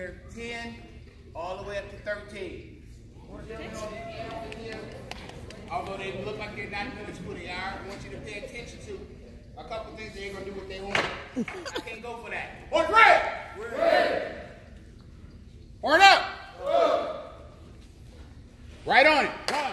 here 10 all the way up to 13. Although they look like they're not good at school, they are. I want you to pay attention to a couple things they ain't gonna do what they want. I can't go for that. Horn red! Red! Horn up! Right on it. One,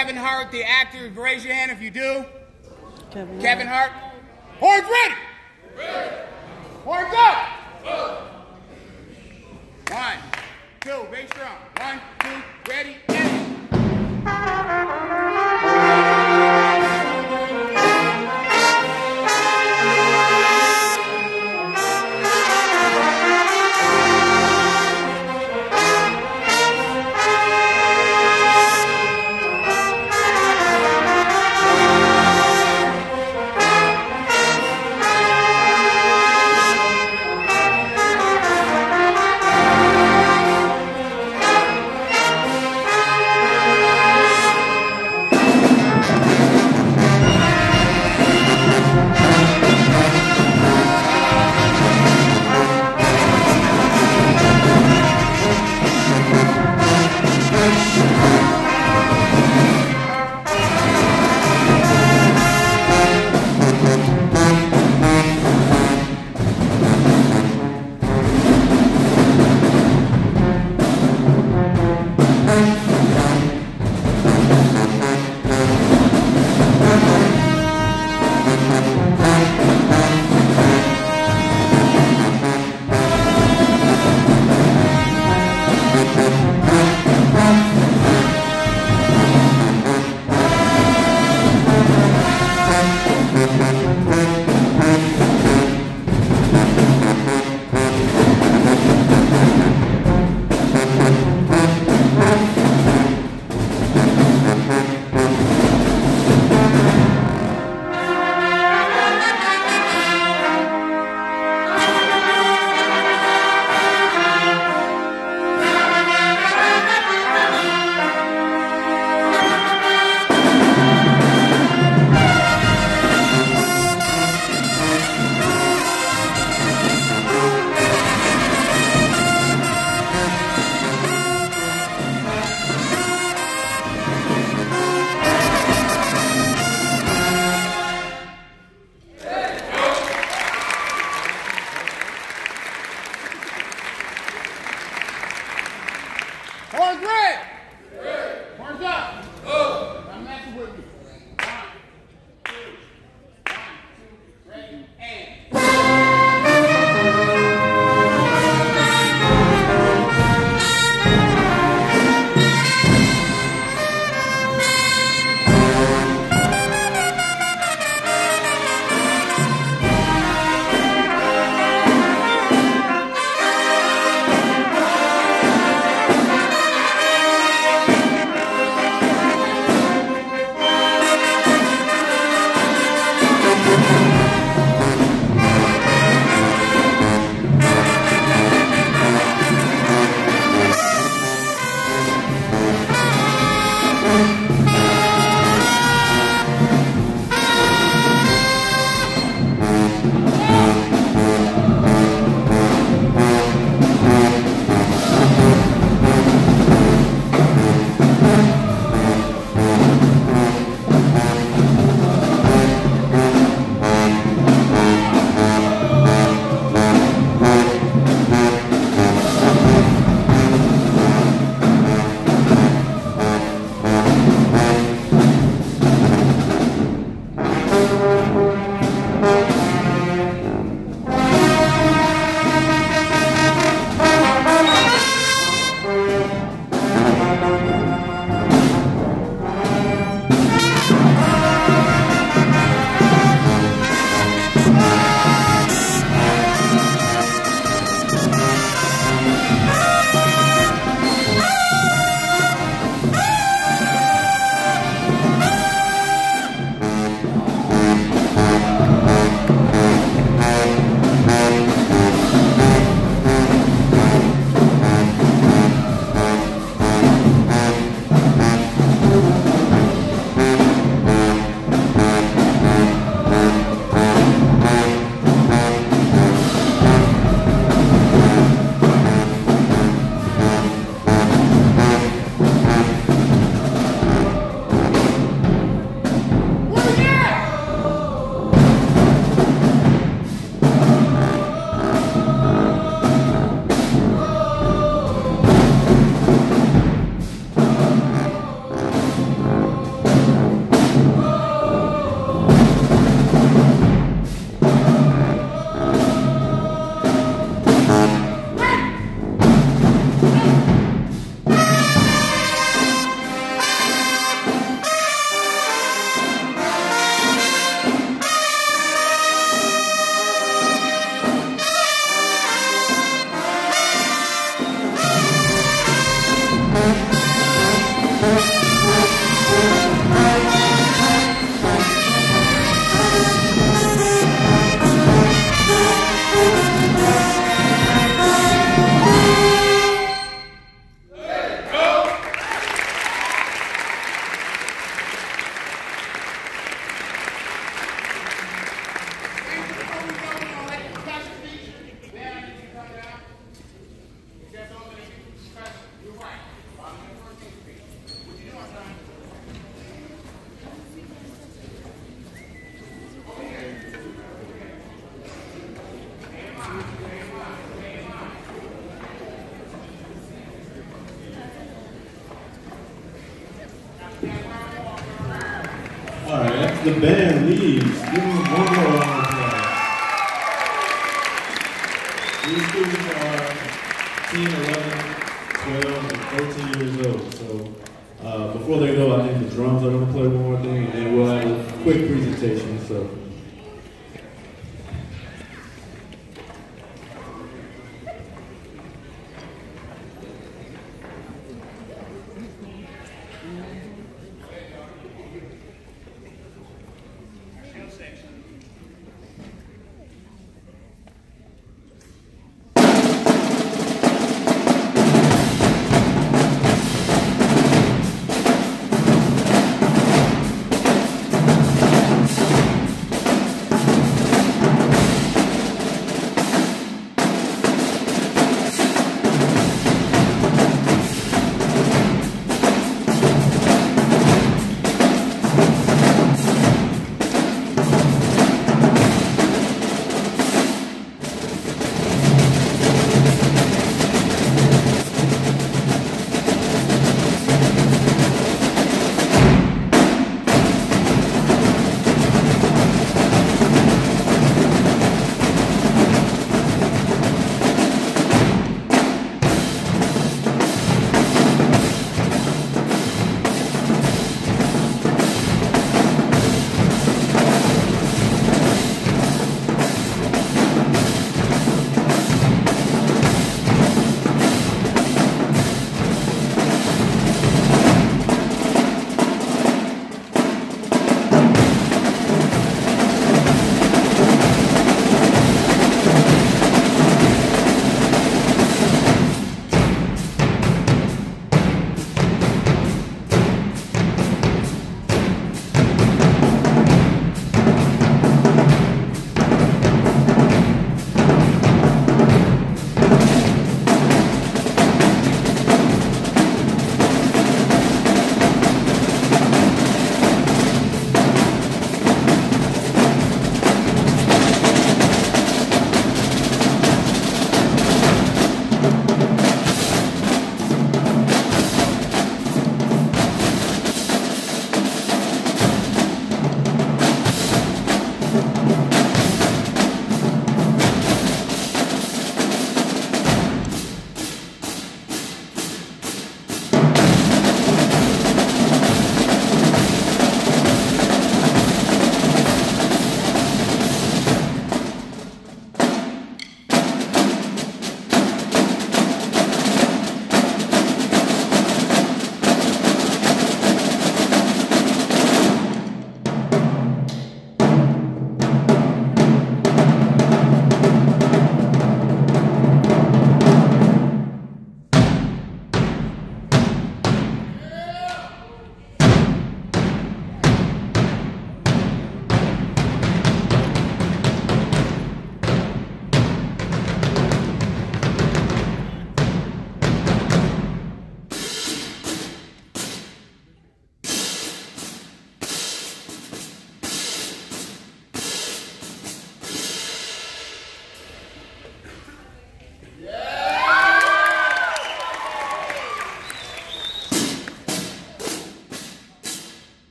Kevin Hart, the actor. Raise your hand if you do. Kevin, Kevin Hart. Horns ready. Ready. Horns up. The band leaves, give them one more round of applause. These students are 10, 11, 12, and 13 years old. So uh, before they go, I think the drums are going to play one more thing, and then we'll have a quick presentation. So